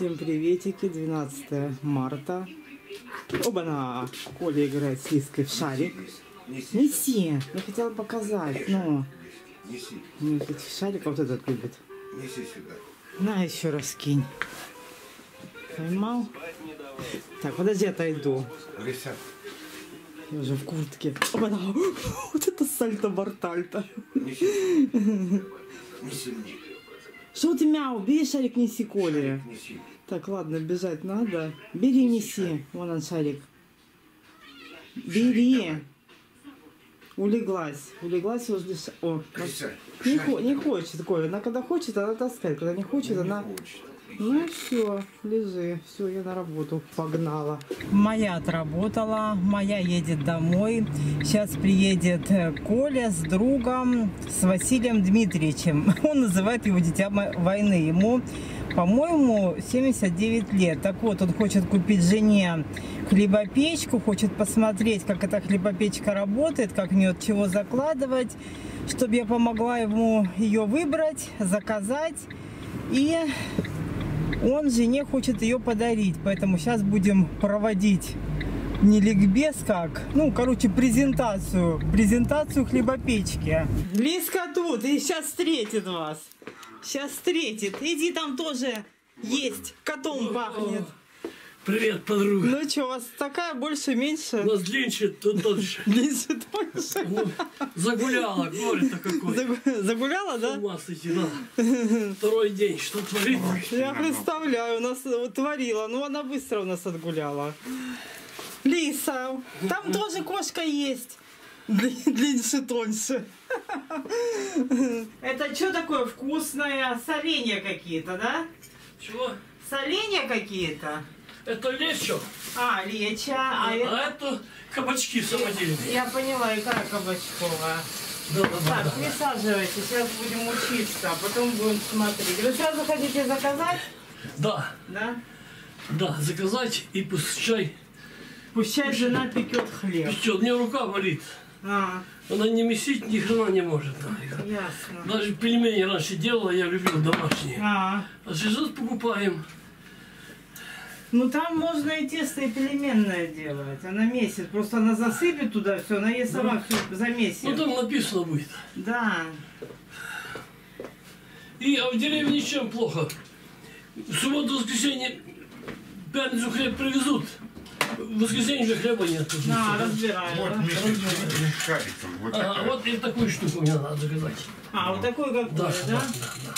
Всем приветики, 12 марта. Оба-на! Коля играет с Лиской в шарик. Неси! Я хотела показать, но... Ну, этот шарик вот этот любит. неси сюда. На, еще раз кинь. Поймал? Так, подожди, отойду. Лиса, Я уже в куртке. Оба-на! Вот это сальто-бортальто. неси. Неси мне. Что ты мяу? Бери шарик, неси Коле. Неси. Так, ладно, бежать надо. Бери, неси. Вон он шарик. Бери. Улеглась. Улеглась возле ша- О, Лиса, не, шарик не хочет, Коля. Она когда хочет, она таскает. Когда не хочет, Не она... хочет. Ну все, лежи. Все, я на работу погнала. Моя отработала, моя едет домой. Сейчас приедет э, Коля с другом, с Василием Дмитриевичем. Он называет его дитя войны. Ему, по-моему, 79 лет. Так вот, он хочет купить жене хлебопечку, хочет посмотреть, как эта хлебопечка работает, как в нее чего закладывать, чтобы я помогла ему ее выбрать, заказать. И он жене хочет ее подарить, поэтому сейчас будем проводить не ликбез как, ну, короче, презентацию, презентацию хлебопечки. Лиска тут и сейчас встретит вас. Сейчас встретит. Иди там тоже есть, котом пахнет. Привет, подруга. Ну что, у вас такая больше, меньше? У нас длиннее, то тоньше. Ближе тоньше. Загуляла, горе-то какое. Загу- Загуляла, С да? ума сойти, да. Второй день, что творит? Я представляю, у нас творила, ну она быстро у нас отгуляла. Лиса, там тоже кошка есть. Дли- Длиннее, тоньше. Это что такое вкусное? Соленья какие-то, да? Чего? Соленья какие-то? Это лечо, А, леча. А а это... это кабачки самодельные. Я поняла, икра кабачковая. Да, да, да. Так, присаживайтесь, сейчас будем учиться, а потом будем смотреть. Вы сразу хотите заказать? Да, Да? да, заказать и пускай Пущай жена пекет хлеб. печет. У меня рука болит. А, Она не месить ни хрена не может. ясно. Даже пельмени раньше делала, я любил домашние. А, А сейчас покупаем. Ну там можно и тесто и переменное делать. Она месит. Просто она засыпет туда все, она ей сама все Ну замесит. там написано будет. Да. И а в деревне чем плохо? В субботу, воскресенье, пятницу хлеб привезут. В воскресенье же хлеба нет. На, разбираю. Вот да? шариком. Вот такая. вот и такую штуку мне надо заказать. А, вот такой какой, Да, да? да, да, да.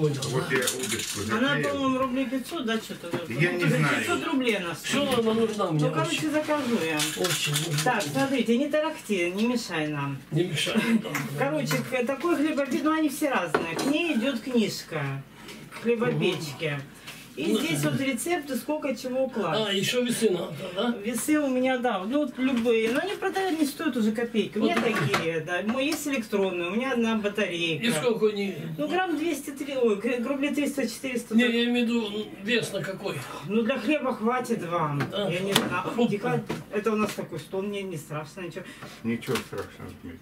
Понял, Вот да? я удочку Она, заклеил. по-моему, рублей 500, да, что-то? Я не знаю. 500 рублей она Все стоит. она нужна мне Ну, короче, очень. закажу я. Очень нужна. Так, смотрите, не тарахти, не мешай нам. Не мешай. Короче, такой хлебопечь, ну они все разные. К ней идет книжка к хлебопечке. И здесь вот рецепты, сколько чего класть. А, еще весы надо, да? Весы у меня, да, ну вот любые, но они продают, не стоят уже копейки. У меня Вот. такие, да, мой есть электронные, у меня одна батарейка. И сколько они... Ну, грамм 203, ой, рублей 300-400. Не, я имею в виду ну, вес на какой. Ну, для хлеба хватит вам. Да. Я не знаю. Дико- Это у нас такой стол, мне не страшно ничего. Ничего страшного. нет.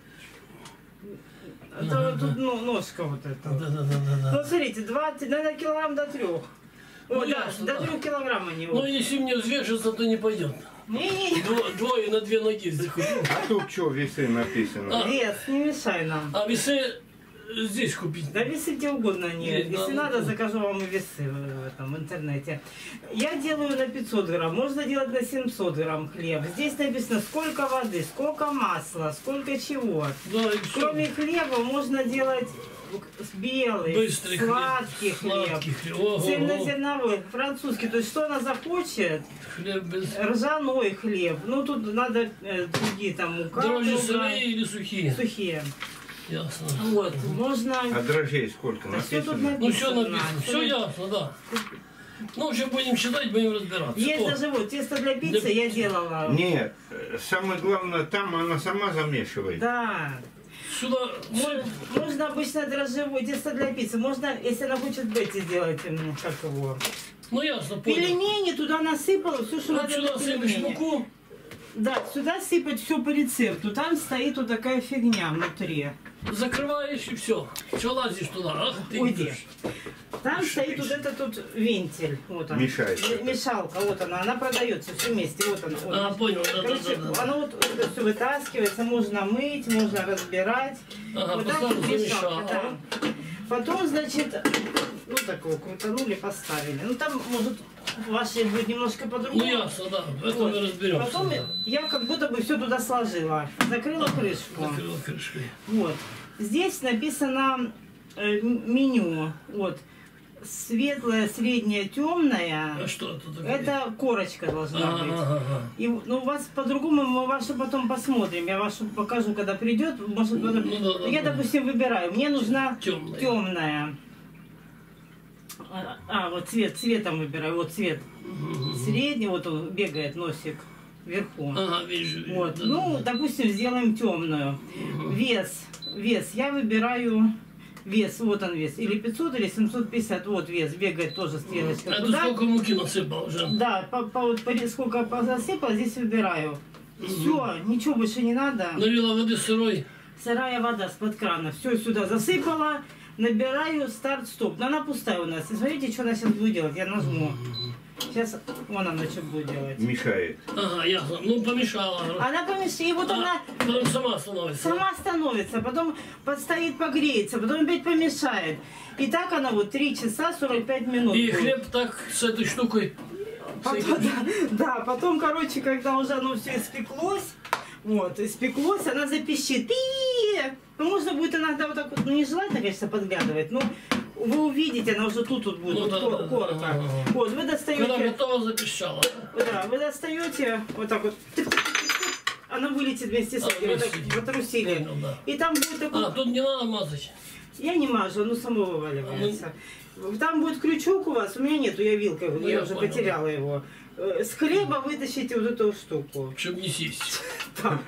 Это тут ну, ножка вот эта. Да, да, да, да, Ну, да. смотрите, 20, наверное, килограмм до трех. Ну, О, да, ясно, до да. трех килограмм они. Ну, если мне взвешиваться, то не пойдет. Не-не-не. Дво- Двое на две ноги захуплю. А тут что весы написано? А. Вес, не мешай нам. А весы здесь купить. Да весы где угодно не. Есть, Если да, надо, да. закажу вам и весы в, в этом в интернете. Я делаю на 500 грамм, можно делать на 700 грамм хлеб. Здесь написано, сколько воды, сколько масла, сколько чего. Да, и все. Кроме хлеба можно делать белый, Быстрый сладкий хлеб. хлеб, Сладкий хлеб. Ого, цельнозерновой, французский. То есть что она захочет, Хлеб без... ржаной хлеб. Ну тут надо э, другие там мука, Дрожжи сырые или сухие? сухие. Ясно. Вот, можно... А дрожжей сколько Да всё тут написано? Ну все Написано. написано. Все ясно, да. Ну, уже будем читать, будем разбираться. Есть О, даже вот тесто для пиццы Для я делала. Нет, э, самое главное, там она сама замешивает. Да. Сюда Можно, можно обычно дрожжевое тесто для пиццы. Можно, если она хочет Бетти сделать, как его. Ну ясно, понял. Пельмени туда насыпала, все, что Вот надо сюда сыпешь муку. Да, сюда сыпать все по рецепту. Там стоит вот такая фигня внутри. Закрываешь и все. Все лазишь туда. Ах ты. Уйди. Там стоит вот этот вот вентиль. Вот он. Мешает. Мешалка, вот она. Она продается все вместе. Вот она. вот. А, понял, да, да, Короче, да, да. оно вот это все вытаскивается, можно мыть, можно разбирать. Ага, вот так вот мешалка, да. Потом, значит, ну такого крутанули, поставили. Ну там, может, ваши будет немножко по-другому. Ну ясно, да. В этом Вот. мы разберемся. Потом да. я как будто бы все туда сложила. Закрыла крышку. Закрыла крышкой. Вот. Здесь написано э, меню. Вот. Светлая, средняя, темная. А что это такое? Это корочка должна Ага, быть. ага, ага. И, ну, у вас по-другому, мы вашу потом посмотрим. Я вашу покажу, когда придет. Может, потом- Ну, да, я, да. допустим, выбираю. Мне нужна Темная. темная. А, а, вот цвет, цветом выбираю. Вот цвет. Средний, вот он бегает носик вверху. Ага, вижу. Вот. да, Ну, да. допустим, сделаем темную. Вес. Вес. Я выбираю вес. Вот он вес. Или 500, или 750. Вот вес. Бегает тоже стрелочка. А ты Туда. сколько муки насыпал уже? Да, по, по, вот по- сколько засыпала, здесь выбираю. Все, ничего больше не надо. Налила воды сырой. Сырая вода с-под крана. Все сюда засыпала. Набираю старт-стоп. Но она пустая у нас. И смотрите, что она сейчас будет делать. Я нажму. Сейчас вон она что будет делать. Мешает. Ага, ясно. Ну, помешала. Она помешает. И вот она потом сама становится. сама становится, потом подстоит, погреется, потом опять помешает. И так она вот 3 часа 45 минут. И будет. хлеб так с этой штукой. Потом, да, да, потом, короче, когда уже оно все испеклось, вот, испеклось, она запищит. И ну, можно будет иногда вот так вот, ну, не желательно, конечно, подглядывать, но вы увидите, она уже тут, тут будет, Ну, вот да, кор- да, да. Вот, вы Когда достаете, готова, запищала. да, вы достаете вот так вот, она вылетит вместе с А, этим, вот так вместе. потрусили. Понял, да. И там будет такой А, тут не надо мазать. Я не мажу, оно само вываливается. Там будет крючок у вас, у меня нету, я вилкой, Ну, я, я уже понял. потеряла его. Э, С хлеба вытащите вот эту штуку. Чтобы не сесть. Так.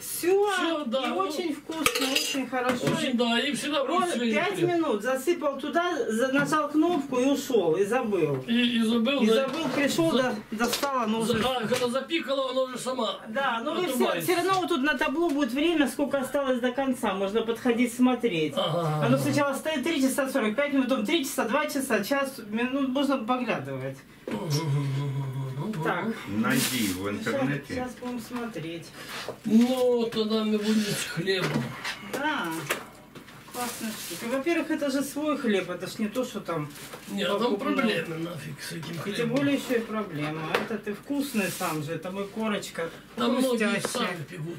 Все, Всё, да, и ну. очень вкусно, очень хорошо. Очень, да, и всегда будет свежий пять хлеб. минут засыпал туда, за- нажал кнопку и ушел, и забыл. И, и забыл. И да. забыл, пришел, За- до- достал, оно уже... А, когда запикала, она уже сама. Да, но вы все, отдувается. равно вот тут на табло будет время, сколько осталось до конца, можно подходить смотреть. Ага. Оно сначала стоит 3 часа 45 минут, потом 3 часа, 2 часа, час, минут, можно поглядывать. Так, Найди в интернете. сейчас будем смотреть. Ну, тогда мы будем с хлебом. Да, классная штука. Во-первых, это же свой хлеб, это ж не то, что там... Нет, там покупной. проблемы нафиг с этим И хлебом. тем более еще и проблема. А Это ты вкусный сам же, это мой корочка. Там многие хрустящая. сами пекут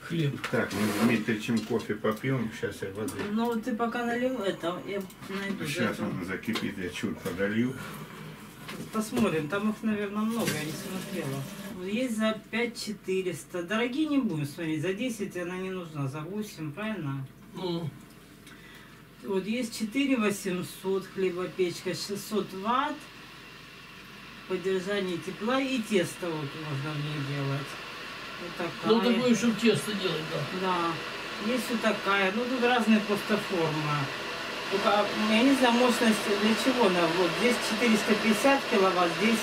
хлеб. Так, мы с Дмитричем кофе попьем. Сейчас я воды. Ну, ты пока налил это, я найду. Сейчас это. он закипит, я чуть подолью. Посмотрим, там их, наверное, много, я не смотрела. Есть за 5400. Дорогие не будем смотреть, за 10 она не нужна, за 8, правильно? Ну, Вот есть 4800 хлебопечка, 600 ватт, поддержание тепла и тесто вот можно в ней делать. Вот ну такая. такое, чтобы тесто делать, да. Да, есть вот такая, ну тут разные просто формы. Ну, я не знаю, мощность для чего она. Вот здесь 450 киловатт, здесь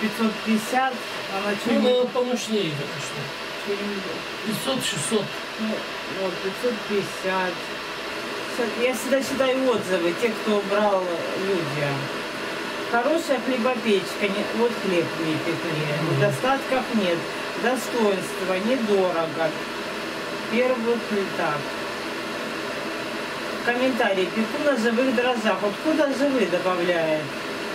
550, она Ну, что-нибудь... надо помощнее, конечно. 500-600. Ну, вот, 550. Сейчас- Я всегда читаю отзывы, те, кто брал люди. Хорошая хлебопечка, не- вот хлеб мне пекли. Достатков нет. Достоинство, недорого. Первый. Так. Комментарий. Пеку на живых дрожжах. Откуда живые добавляет?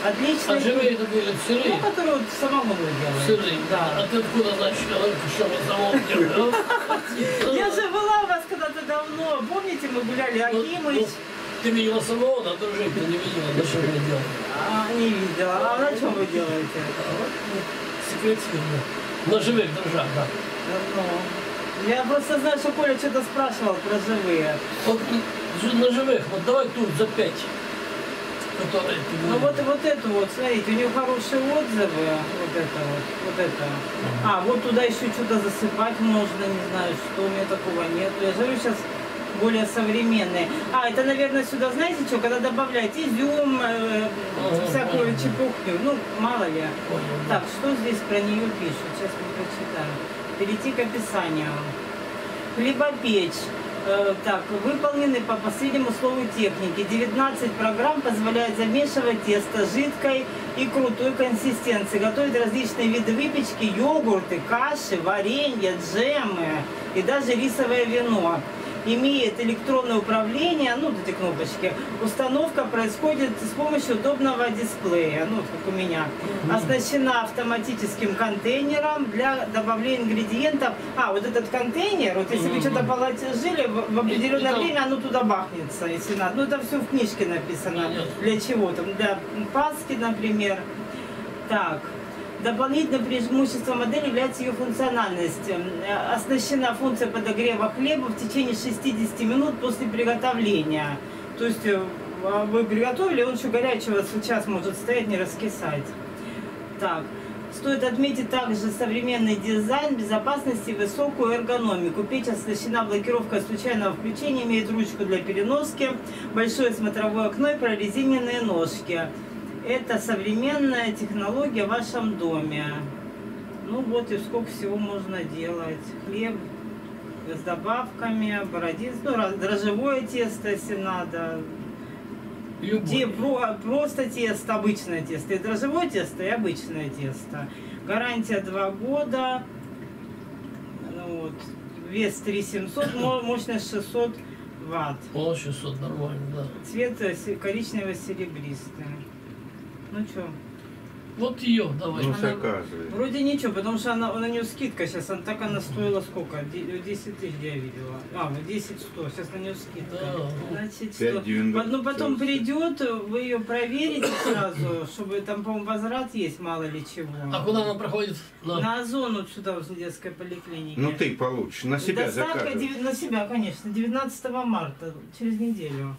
Отлично. А живые это были сырые? Ну, которые вот самому делают. Сырые. Да. А ты откуда знаешь, что самого делаем? Я же была у вас когда-то давно. Помните, мы гуляли, Ну, Акимыч? Ты видела самого, да, дружить ты не видела, на что мы делаем. А, не видела. А на чем вы делаете? Секретно. На живых дрожжах, да. Ну, я просто знаю, что Коля что-то спрашивал про живые. Вот на живых, вот давай тут за пять. Которые ты Ну вот, вот эту вот, смотрите, у нее хорошие отзывы. Вот это вот, вот это. А, вот туда еще что-то засыпать можно, не знаю, что у меня такого нет. Я говорю, сейчас более современные. А, это, наверное, сюда, знаете что, когда добавляют изюм, э, всякую чепухню, ну, мало ли. Так, что здесь про нее пишут? Сейчас мы прочитаем. Перейти к описанию. Хлебопечь. Э, так, выполнены по последнему слову техники. 19 программ позволяют замешивать тесто жидкой и крутой консистенции, готовить различные виды выпечки, йогурты, каши, варенье, джемы и даже рисовое вино имеет электронное управление, ну, вот эти кнопочки, установка происходит с помощью удобного дисплея, ну, вот как у меня. Оснащена автоматическим контейнером для добавления ингредиентов. А, вот этот контейнер, вот если вы что-то положили, в в определенное время оно туда бахнется, если надо. Ну, это все в книжке написано. Для чего там? Для паски, например. Так. Дополнительным преимуществом модели является ее функциональность. Э, Оснащена функция подогрева хлеба в течение 60 минут после приготовления. То есть э, вы приготовили, он еще горячего сейчас может стоять, не раскисать. Так. Стоит отметить также современный дизайн, безопасность и высокую эргономику. Печь оснащена блокировкой случайного включения, имеет ручку для переноски, большое смотровое окно и прорезиненные ножки. Это современная технология в вашем доме. Ну вот и сколько всего можно делать. Хлеб с добавками, бородин, ну, дрожжевое тесто, если надо. Те- про- просто тесто, обычное тесто. И дрожжевое тесто, и обычное тесто. Гарантия 2 года. Ну, вот. Вес 3700, мо- мощность 600 ватт. О, 600, нормально, да. Цвет э, се- коричнево-серебристый. Ну что, Вот ее давай. Ну, Она- заказывай. вроде ничего, потому что она, на нее скидка сейчас. Она, так она стоила сколько? Де- 10 тысяч я видела. А, вот 10 100. Сейчас на нее скидка. Да. Значит, 5,90. что? Ну, потом придет, вы ее проверите сразу, чтобы там, по-моему, возврат есть, мало ли чего. А куда она проходит? На. На озон вот сюда, в детской поликлинике. Ну ты получишь, на себя Доставка заказывай. деви- на себя, конечно, 19 марта, через неделю.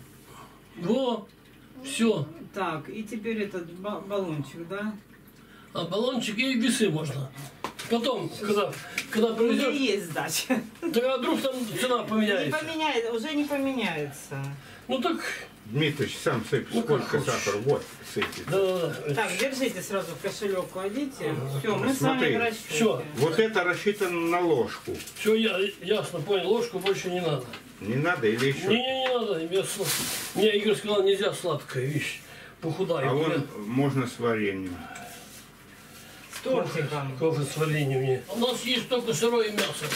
Во, все. Так, и теперь этот ба- баллончик, да? А баллончик и весы можно. Потом, когда, когда Уже привезешь, есть сдача. так а вдруг там цена Не поменяется. поменяется, уже не поменяется. Ну так, Дмитрич, сам сыпь, Ну, сколько сахара. Вот, сыпь. да, да, да. Так, держите сразу в кошелек, кладите. Все, мы с Смотри, вами в расчете. всё. Вот это рассчитано на ложку. Все я, ясно, понял, ложку больше не надо. Не надо или Не, еще? не, не надо. Я сла- Мне Игорь сказал, нельзя сладкая вещь. Похудаю. А вон можно с вареньем. С тортиком. Кофе с вареньем мне. У нас есть только сырое мясо.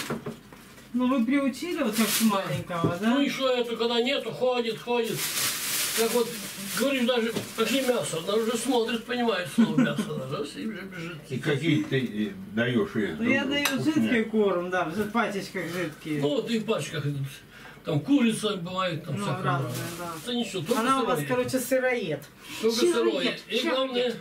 Ну, вы приучили вот как с маленького, да? Ну и что это, когда нету, ходит, ходит. Как вот, говоришь, даже пошли мясо, она уже смотрит, понимает слово мясо даже, и уже бежит. И какие ты э, даешь ей? Ну, я даю жидкий корм, да, в пачечках жидкий. Ну вот и в пачках идут. Там курица бывает, там Ну, всякое. разное, да. Да ничего, только Она у вас, короче, сыроед. Только Сыроед, сырое. И сыроед. главное,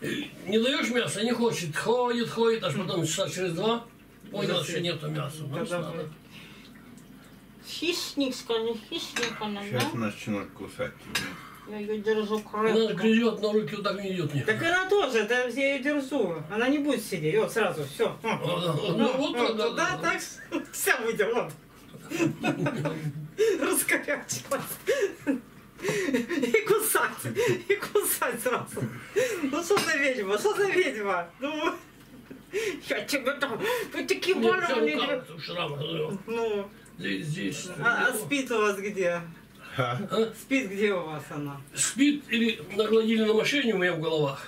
э, не даешь мяса, не хочет. Ходит, ходит, аж потом часа через два понял, что нету мяса. Значит, надо. Хищник, скажи, хищник она, Сейчас да? начнут кусать. Я ее держу Она крепко. грызет на руки, вот так не идет. Так она тоже, это я ее держу. Она не будет сидеть. Вот сразу, все. А, Ну, вот так, да, да, да. так, вся выйдет, вот. Раскорячилась. И кусать, и кусать сразу. Ну что за ведьма, что за ведьма? Ну, я тебе там, вы такие Нет, вся больные. рука в шрамах. ну, Здесь, здесь. а, а спит у вас где? Ха. Спит где у вас она? Спит или нагладили на машине у меня в головах,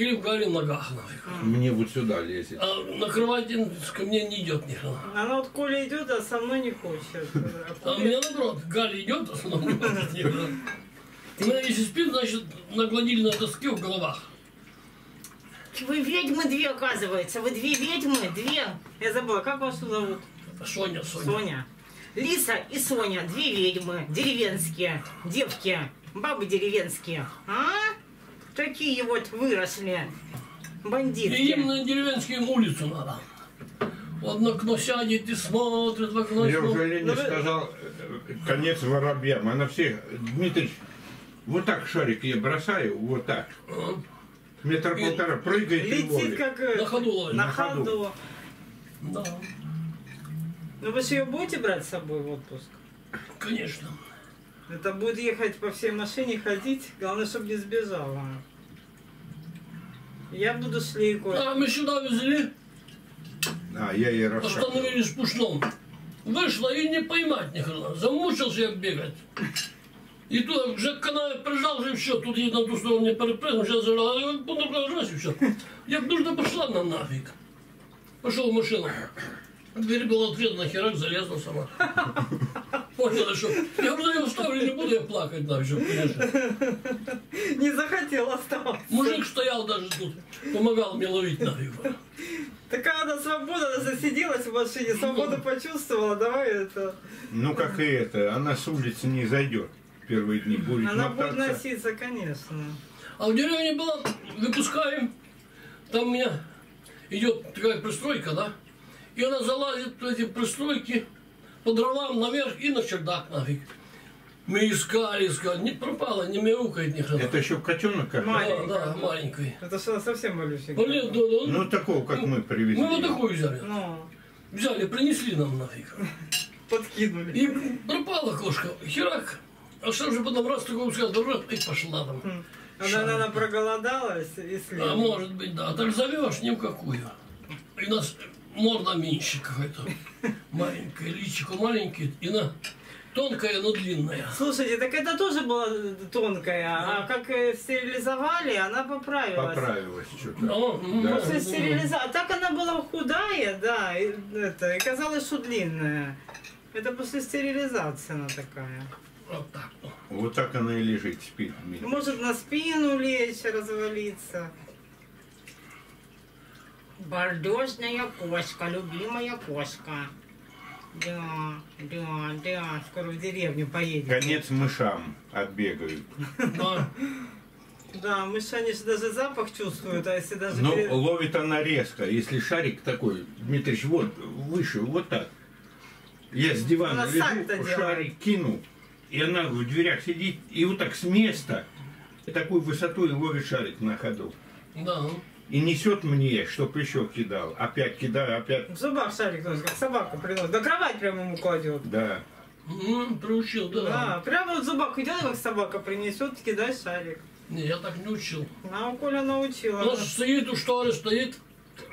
или в Гале ногах нафиг. Мне вот сюда лезет. А на кровати ко мне не идет ни хрена. Она вот Коля идет, а со мной не хочет. А у меня наоборот, Галя идет, а со мной не хочет ни хрена. Она если спит, значит, нагладили на доске в головах. Вы ведьмы две, оказывается. Вы две ведьмы, две. Я забыла, как вас зовут? Соня, Соня. Соня. Лиса и Соня, две ведьмы, деревенские, девки, бабы деревенские. А? Такие вот выросли. И Бандитки. им на деревенскую улицу надо. Вот на окно сядет и смотрит в окно. Я уже Лене Ну, вы- сказал, конец воробьям. Она всех, Дмитрий, вот так шарик я бросаю, вот так. Метр полтора, прыгает и Летит ловит. как э, На ходу ловит. на На ходу. ходу. Да. Ну вы же ее будете брать с собой в отпуск? Конечно. Это будет ехать по всей машине, ходить, главное, чтобы не сбежала. Я буду шлейку. А мы сюда везли, А, я ей рассказывал. остановились в Пушном. Вышла и не поймать ни хрена. Замучился я бегать. І то вже канал прижав, вже все, тут її на ту сторону не перепрыгнув, зараз зажала, я буду продовжати все. Як нужно пошла на нафиг. Пошел в машину. Дверь была открыта, нахерак залезла сама. Поняла, что я говорю, я вставлю, не буду я плакать на все, конечно. Не захотел оставаться. Мужик стоял даже тут, помогал мне ловить нафиг. Такая она свобода, она засиделась в машине, свободу почувствовала, давай это. Ну, как и это, она с улицы не зайдет первые дни. Будет Она будет мотаться. носиться, конечно. А в деревне была, выпускаем, там у меня идет такая пристройка, да, и она залазит в эти пристройки по дровам наверх и на чердак нафиг. Мы искали, искали, не пропало, не мяукает ни хрена. Это еще котенок как? Мать. Да, да, маленький. Это что, совсем малюсенькая. Блин, да, да. Ну, такого, как мы привезли. Мы вот такую взяли. Ну, Взяли, принесли нам нафиг. подкинули. И пропала кошка. Херак. А что же потом раз такой сказал, и пошла там. Она, наверное, проголодалась и слезла. А может быть, да. Так зовешь ни в какую. И нас морда меньше какая-то. Маленькая, личико маленькое. И на тонкая, но длинная. Слушайте, так это тоже была тонкая, а как э, стерилизовали, она поправилась. Поправилась что-то. Ну, ну, Да. После стерилиза- А так она была худая, да, и, это, и казалось, что длинная. Это после стерилизации она такая. Вот так. ну. Вот так она и лежит, спит. Может на спину лечь, развалиться. Балдежная кошка, любимая кошка. Да, да, да, скоро в деревню поедем. Конец мышам отбегают. Да. Мыши, они же даже запах чувствуют, а если даже... Пере- ловит она резко. Если шарик такой, Дмитрич, вот выше, вот так. Я с дивана Она лежу, шарик кину, и она в дверях сидит, и вот так с места такой высотой ловит шарик на ходу. Да. И несет мне, чтоб еще кидал. Опять кидаю, опять. В зубах шарик тоже, как собака приносит. Да кровать прямо ему кладет. Да. М, Приучил, да. Да, прямо вот в зубах идет, как собака принесет, кидай шарик. Не, я так не учил. А у Коля научила. Он стоит у шторы, стоит.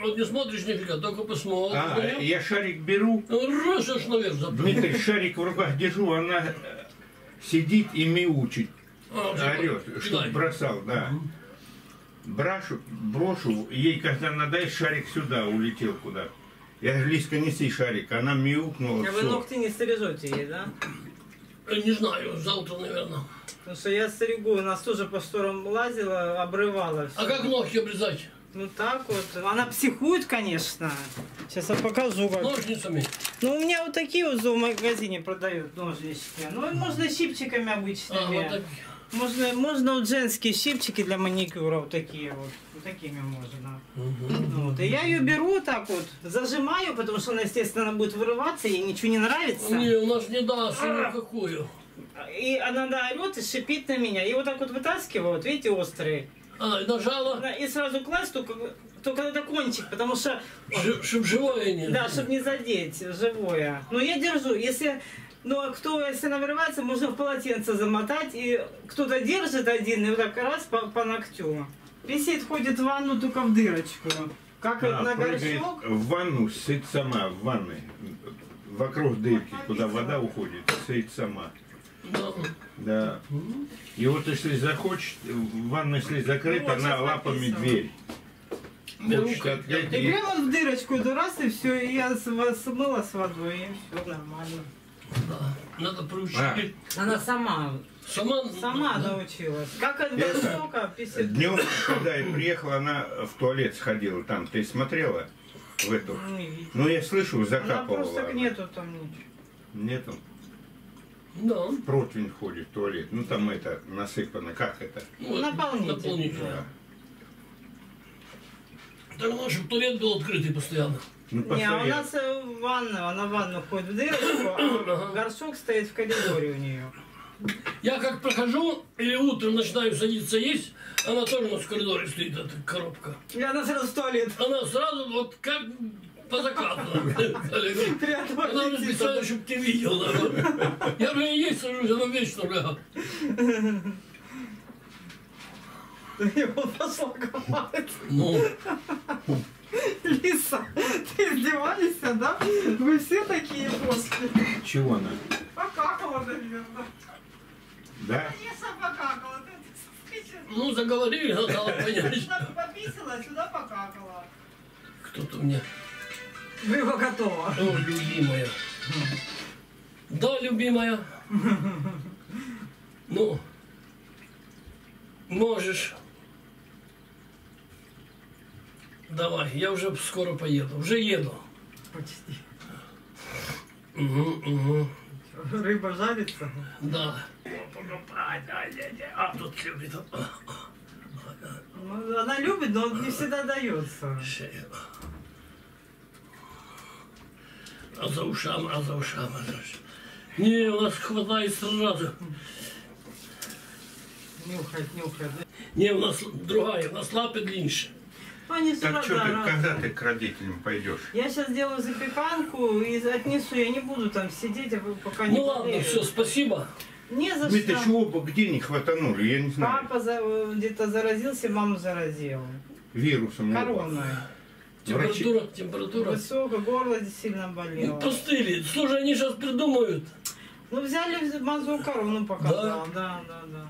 Вот не смотришь нифига, только посмотришь. А, я шарик беру, Раз аж наверх запрыгнул. Дмитрий, шарик в руках держу, она сидит и мяучит. А, Орет, чтоб бросал, да. Брошу, брошу, ей когда надай, шарик сюда улетел куда. Я говорю, Лиска, неси шарик. Она мяукнула, А вы все. ногти не стережете ей, да? Э, Не знаю, завтра, наверное. Потому что я стерегу, у нас тоже по шторам лазила, обрывала все. А как ногти обрезать? Ну так вот. Она психует, конечно. Сейчас я покажу как. Ножницами. Ну у меня вот такие вот в магазине продают ножнички. Ну можно щипчиками А, обычными. вот так. Можно, можно вот женские щипчики для маникюра, вот такие вот. Вот такими можно. Вот. И я ее беру так вот, зажимаю, потому что она, естественно, будет вырываться, ей ничего не нравится. Не, у нас не даст никакую. И она да, орет и шипит на меня. И вот так вот вытаскиваю, вот видите, острые. А, и нажала, И сразу класть только, только это кончик, потому что, чтобы живое не. да, чтобы не задеть живое. Но я держу, если, ну а кто, если она вырывается, можно в полотенце замотать, и кто-то держит один, и вот так раз по, по ногтю. Висит, ходит в ванну только в дырочку. Как А, на горшок. в ванну, сыть сама в ванной. Вокруг дырки, куда вода уходит, сыть сама. Да. Да. И вот если захочет, в ванну если закрыта, Вот, она лапами написано. дверь. Открыть, И прямо в дырочку иду раз, и все, и я с- смыла с водой, и все нормально. Надо приучить. А. Она сама, Сама. сама да. научилась. Как от Это, горшока писать. Днем, когда я приехала, она в туалет сходила там. Ты смотрела в эту? Не видно. Ну, я слышу, Она закапывала. просто она. нету там ничего. Нету. Да. Противень ходит в туалет. Ну, там это насыпано. Как это? Вот, Наполнитель. Наполнитель. Да. Так надо, чтобы туалет был открытый постоянно. Ну, Не, а у нас э, в ванну, она в ванну ходит в дырочку, а горшок стоит в коридоре у нее. Я как прохожу или утром начинаю садиться есть, она тоже у нас в коридоре стоит, эта коробка. И она сразу в туалет. Она сразу вот как по заказу. Она уже специально, чтобы ты видел. Я говорю, я есть сажусь, она вечно бля. Его пошла команда. Ну, Лиса, ты издевались, да? Вы все такие после. Чего она? Покакала, наверное. Да? Лиса покакала. Ну заговорили, надо понять. Сюда пописала, сюда покакала. Кто-то мне. Было готово. О, любимая. Да, любимая. Ну, можешь. Давай, я уже скоро поеду. Уже еду. Почти. Угу, угу. Рыба жарится. Да. А тут любит. Ну, она любит, но не всегда дается. А за ушами, а за ушами. а за ушами. Не, у нас хватает сразу. Нюхать, нюхать. Не, у нас другая, у нас лапы длиннее. Они Так что ты, когда ты к родителям пойдешь? Я сейчас сделаю запеканку и отнесу. Я не буду там сидеть, а вы пока не Ну ладно, все, спасибо. Не за Дмитрий, что. чего бы где не хватанули, я не знаю. Папа за- где-то заразился, маму заразил. Вирусом. Короной. Температура, температура. Высоко, горло сильно Ну, болело. простыли. Слушай, они сейчас придумают. Ну, взяли мазу корону показал. Да, да, да.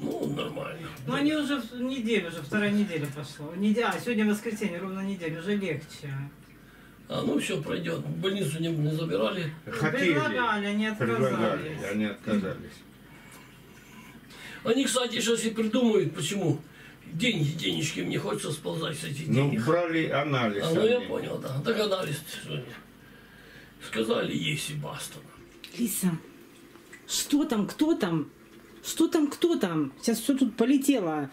Ну, нормально. Но они уже в неделю, уже вторая неделя пошла. Неделя, а сегодня воскресенье, ровно неделю, уже легче. А ну все пройдет. В больницу не, не забирали. Хотели. Предлагали, они Предлагали, отказались. они отказались. Они, кстати, сейчас и придумают, почему. Деньги, денежки, мне хочется сползать с этих Ну, денег. брали анализ. А, ну я понял, да. Догадались. сегодня. Сказали, есть и баста. Лиса, что там, кто там? Что там, кто там? Сейчас все тут полетело.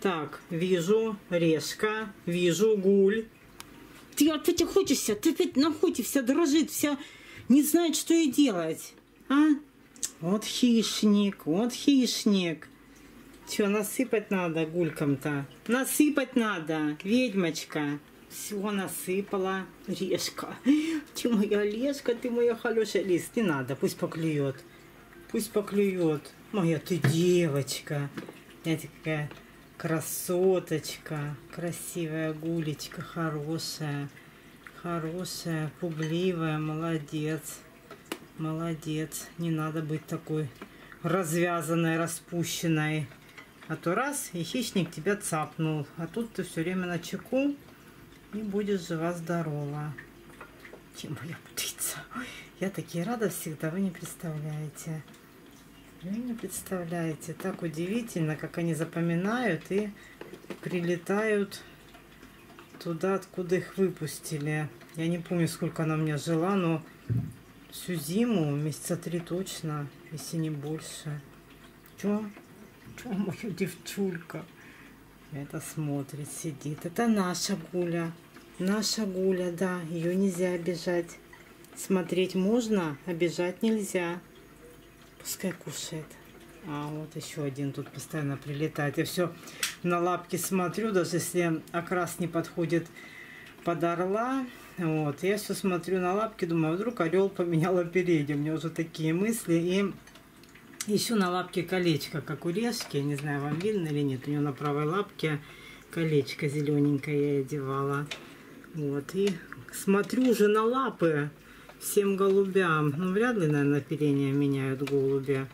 Так, вижу решка, вижу гуль. Ты опять охотишься, ты опять на охоте вся дрожит, вся не знает, что ей делать. А? Вот хищник, вот хищник. Че, насыпать надо гулькам-то? Насыпать надо, ведьмочка. Все насыпала. Решка. Ты моя лешка, ты моя хорошая. Лиз, не надо, пусть поклюет. Пусть поклюет. Моя ты девочка. Знаете, какая красоточка. Красивая гулечка, хорошая. Хорошая, пугливая, молодец. Молодец. Не надо быть такой развязанной, распущенной. А то раз, и хищник тебя цапнул. А тут ты все время на чеку и будешь жива-здорова. Чем моя птица? Ой, Я такие рада всегда, вы не представляете. Вы не представляете. Так удивительно, как они запоминают и прилетают туда, откуда их выпустили. Я не помню, сколько она у меня жила, но всю зиму, месяца три точно, если не больше. Чё? Чё, моя девчулька? Это смотрит, сидит. Это наша Гуля. Наша Гуля, да. Ее нельзя обижать. Смотреть можно, обижать нельзя. Пускай кушает. А вот еще один тут постоянно прилетает. Я все на лапки смотрю, даже если окрас не подходит под орла. Вот, я все смотрю на лапки, думаю, а вдруг орел поменял оперение. У меня уже такие мысли. И еще на лапке колечко, как у решки. Не знаю, вам видно или нет. У нее на правой лапке колечко зелененькое я одевала. Вот, и смотрю уже на лапы всем голубям. Ну, вряд ли, наверное, оперение меняют голуби.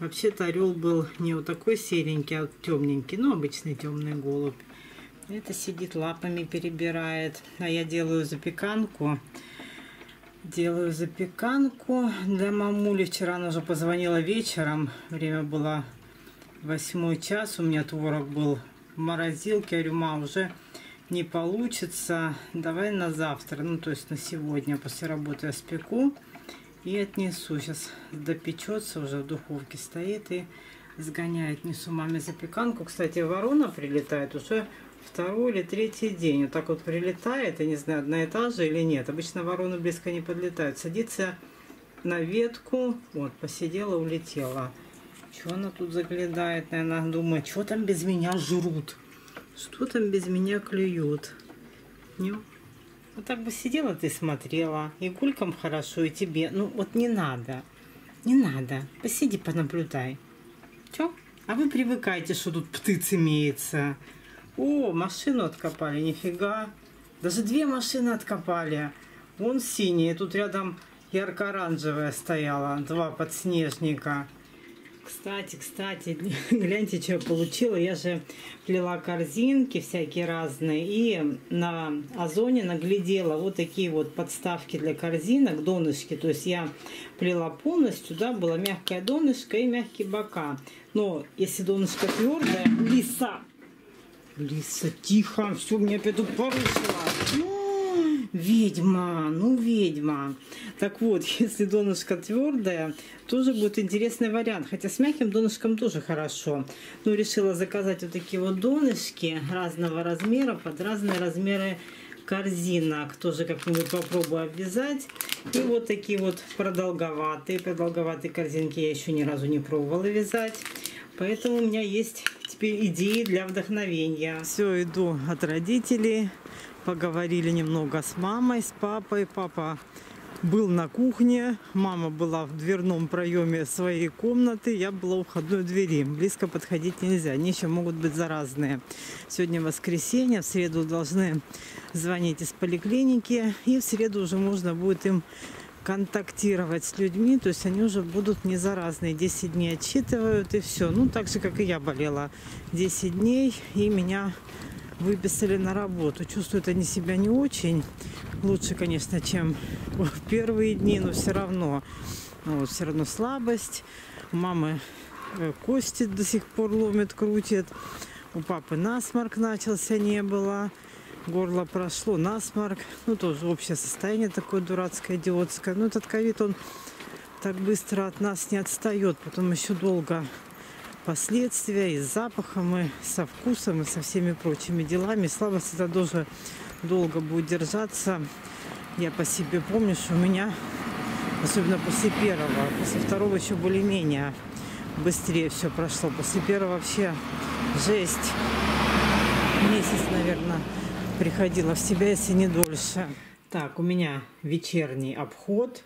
Вообще-то орел был не вот такой серенький, а темненький, ну, обычный темный голубь. Это сидит лапами перебирает. А я делаю запеканку. Делаю запеканку для мамули. Вчера она уже позвонила вечером. Время было восьмой час. У меня творог был в морозилке. Я уже не получится. Давай на завтра. Ну, то есть на сегодня после работы я спеку и отнесу. Сейчас допечется, уже в духовке стоит и сгоняет. Несу маме запеканку. Кстати, ворона прилетает уже второй или третий день. Вот так вот прилетает, я не знаю, одна этажа или нет. Обычно вороны близко не подлетают. Садится на ветку, вот, посидела, улетела. Что она тут заглядает, наверное, думает, что там без меня жрут? Что там без меня клюют? Не? Вот так бы сидела ты смотрела. И гулькам хорошо, и тебе. Ну вот не надо. Не надо. Посиди, понаблюдай. Чё? А вы привыкайте, что тут птиц имеется. О, машину откопали, нифига. Даже две машины откопали. Вон синяя, тут рядом ярко-оранжевая стояла. Два подснежника. Кстати, кстати, гляньте, что я получила. Я же плела корзинки всякие разные. И на Озоне наглядела вот такие вот подставки для корзинок, донышки. То есть я плела полностью, да, была мягкая донышко и мягкие бока. Но если донышко твердое, лиса, лиса, тихо, все, мне опять тут порушила. Ведьма, ну ведьма. Так вот, если донышко твердое, тоже будет интересный вариант. Хотя с мягким донышком тоже хорошо. Но решила заказать вот такие вот донышки разного размера под разные размеры корзинок. Тоже как-нибудь попробую обвязать. И вот такие вот продолговатые. Продолговатые корзинки я еще ни разу не пробовала вязать. Поэтому у меня есть теперь идеи для вдохновения. Все, иду от родителей поговорили немного с мамой, с папой. Папа был на кухне, мама была в дверном проеме своей комнаты, я была у входной двери. Близко подходить нельзя, они еще могут быть заразные. Сегодня воскресенье, в среду должны звонить из поликлиники, и в среду уже можно будет им контактировать с людьми, то есть они уже будут не заразные. 10 дней отчитывают и все. Ну, так же, как и я болела 10 дней, и меня выписали на работу. Чувствуют они себя не очень. Лучше, конечно, чем в первые дни, но все равно. Ну вот, все равно слабость. У мамы э, кости до сих пор ломит, крутит. У папы насморк начался, не было. Горло прошло, насморк. Ну, тоже общее состояние такое дурацкое, идиотское. Но этот ковид, он так быстро от нас не отстает. Потом еще долго последствия и с запахом, и со вкусом, и со всеми прочими делами. Слабость это тоже долго будет держаться. Я по себе помню, что у меня, особенно после первого, после второго еще более-менее быстрее все прошло. После первого вообще жесть. Месяц, наверное, приходила в себя, если не дольше. Так, у меня вечерний обход.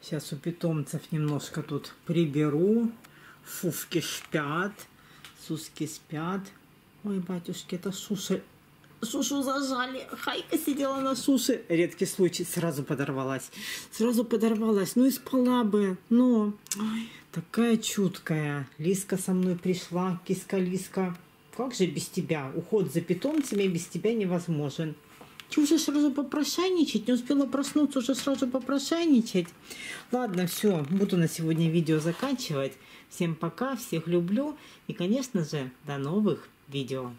Сейчас у питомцев немножко тут приберу. Фуфки спят, суски спят. Ой, батюшки, это суши. Сушу зажали. Хайка сидела на суше. Редкий случай. Сразу подорвалась. Сразу подорвалась. Ну и спала бы. Но ой, такая чуткая. Лиска со мной пришла. Киска-лиска. Как же без тебя? Уход за питомцами без тебя невозможен. Ты уже сразу попрошайничать? Не успела проснуться, уже сразу попрошайничать? Ладно, все, буду на сегодня видео заканчивать. Всем пока, всех люблю и, конечно же, до новых видео.